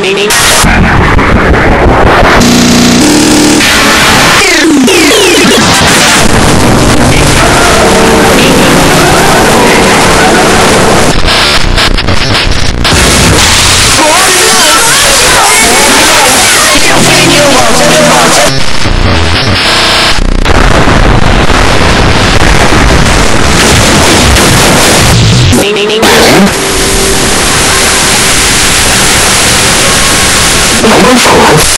Meaning for us.